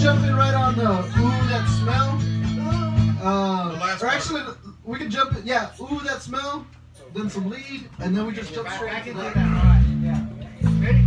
Jumping right on the ooh that smell. Uh, or actually, we can jump in. Yeah, ooh that smell. Then some lead, and then we just jump straight into that. Yeah. Ready?